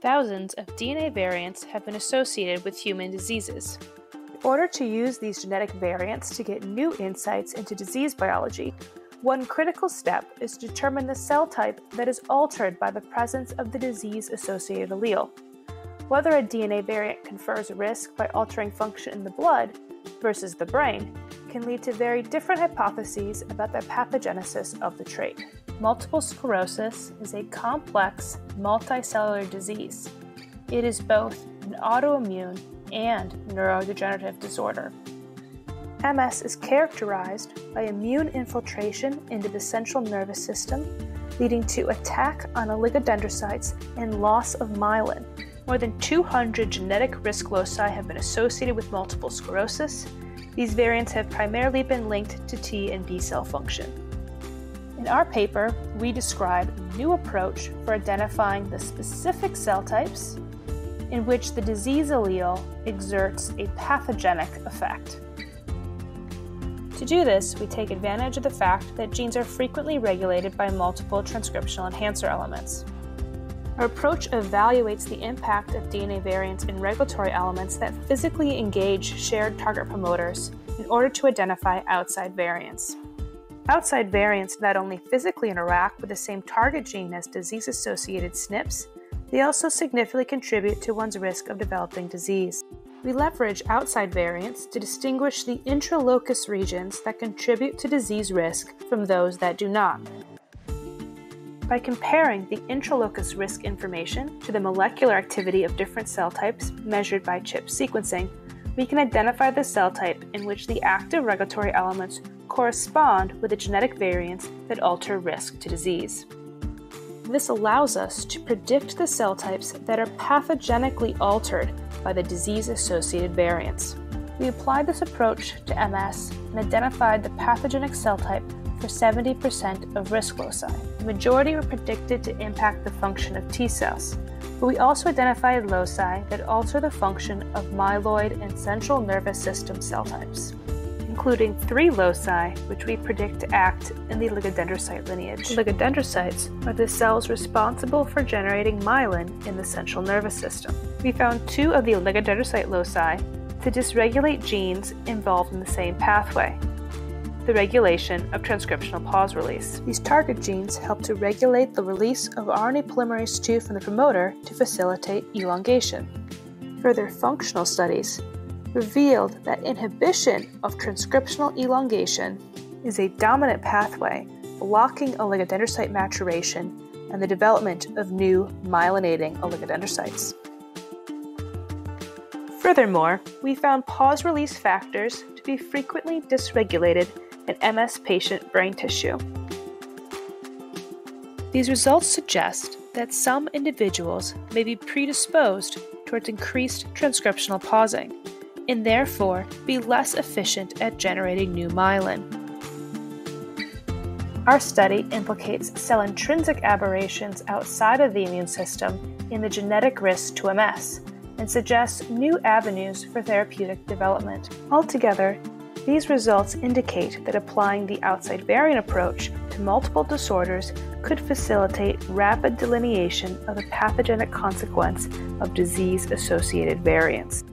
Thousands of DNA variants have been associated with human diseases. In order to use these genetic variants to get new insights into disease biology, one critical step is to determine the cell type that is altered by the presence of the disease associated allele. Whether a DNA variant confers risk by altering function in the blood versus the brain can lead to very different hypotheses about the pathogenesis of the trait. Multiple sclerosis is a complex multicellular disease. It is both an autoimmune and neurodegenerative disorder. MS is characterized by immune infiltration into the central nervous system, leading to attack on oligodendrocytes and loss of myelin. More than 200 genetic risk loci have been associated with multiple sclerosis. These variants have primarily been linked to T and B cell function. In our paper, we describe a new approach for identifying the specific cell types in which the disease allele exerts a pathogenic effect. To do this, we take advantage of the fact that genes are frequently regulated by multiple transcriptional enhancer elements. Our approach evaluates the impact of DNA variants in regulatory elements that physically engage shared target promoters in order to identify outside variants. Outside variants not only physically interact with the same target gene as disease associated SNPs, they also significantly contribute to one's risk of developing disease. We leverage outside variants to distinguish the intralocus regions that contribute to disease risk from those that do not. By comparing the intralocus risk information to the molecular activity of different cell types measured by CHIP sequencing, we can identify the cell type in which the active regulatory elements correspond with the genetic variants that alter risk to disease. This allows us to predict the cell types that are pathogenically altered by the disease associated variants. We applied this approach to MS and identified the pathogenic cell type for 70% of risk loci. The majority were predicted to impact the function of T cells, but we also identified loci that alter the function of myeloid and central nervous system cell types including three loci which we predict to act in the oligodendrocyte lineage. Oligodendrocytes are the cells responsible for generating myelin in the central nervous system. We found two of the oligodendrocyte loci to dysregulate genes involved in the same pathway, the regulation of transcriptional pause release. These target genes help to regulate the release of RNA polymerase II from the promoter to facilitate elongation. Further functional studies revealed that inhibition of transcriptional elongation is a dominant pathway blocking oligodendrocyte maturation and the development of new myelinating oligodendrocytes. Furthermore, we found pause release factors to be frequently dysregulated in MS patient brain tissue. These results suggest that some individuals may be predisposed towards increased transcriptional pausing and therefore be less efficient at generating new myelin. Our study implicates cell intrinsic aberrations outside of the immune system in the genetic risk to MS and suggests new avenues for therapeutic development. Altogether, these results indicate that applying the outside variant approach to multiple disorders could facilitate rapid delineation of the pathogenic consequence of disease associated variants.